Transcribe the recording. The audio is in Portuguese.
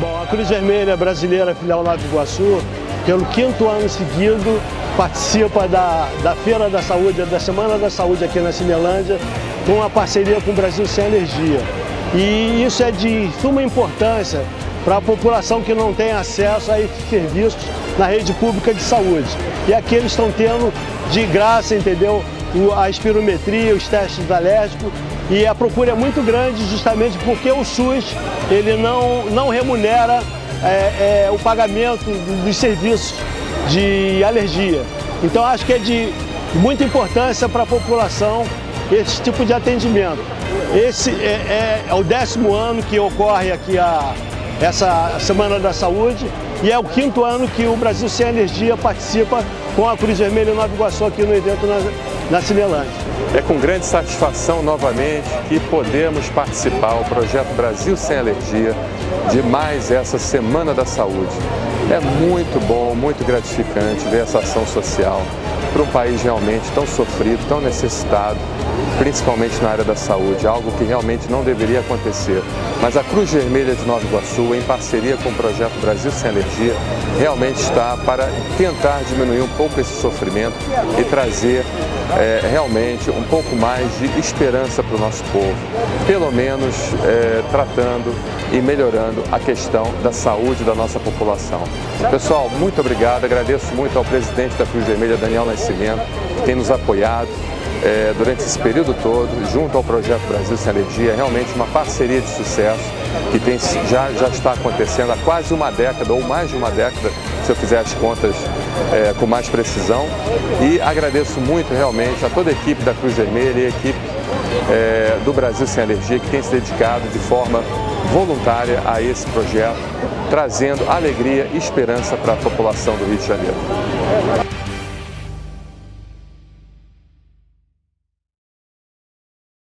Bom, a Cruz Vermelha Brasileira Filial Nova Iguaçu, pelo quinto ano seguido, participa da, da Feira da Saúde, da Semana da Saúde aqui na Cinelândia, com uma parceria com o Brasil Sem Energia. E isso é de suma importância para a população que não tem acesso a esses serviços na rede pública de saúde. E aqui eles estão tendo de graça, entendeu? A espirometria, os testes alérgicos e a procura é muito grande justamente porque o SUS ele não, não remunera é, é, o pagamento dos serviços de alergia. Então acho que é de muita importância para a população esse tipo de atendimento. Esse é, é, é o décimo ano que ocorre aqui a, essa Semana da Saúde e é o quinto ano que o Brasil Sem Energia participa com a Cruz Vermelha Nova Iguaçu aqui no evento na, Cinelândia. É com grande satisfação novamente que podemos participar o projeto Brasil Sem Alergia de mais essa Semana da Saúde. É muito bom, muito gratificante ver essa ação social para um país realmente tão sofrido, tão necessitado, principalmente na área da saúde, algo que realmente não deveria acontecer. Mas a Cruz Vermelha de Nova Iguaçu, em parceria com o projeto Brasil Sem Alergia, realmente está para tentar diminuir um pouco esse sofrimento e trazer é, realmente um pouco mais de esperança para o nosso povo, pelo menos é, tratando e melhorando a questão da saúde da nossa população. Pessoal, muito obrigado, agradeço muito ao presidente da Cruz Vermelha, Daniel Nascimento, que tem nos apoiado é, durante esse período todo, junto ao Projeto Brasil Sem Alergia, é realmente uma parceria de sucesso que tem, já, já está acontecendo há quase uma década, ou mais de uma década, se eu fizer as contas é, com mais precisão. E agradeço muito realmente a toda a equipe da Cruz Vermelha e a equipe é, do Brasil Sem Alergia que tem se dedicado de forma voluntária a esse projeto, trazendo alegria e esperança para a população do Rio de Janeiro.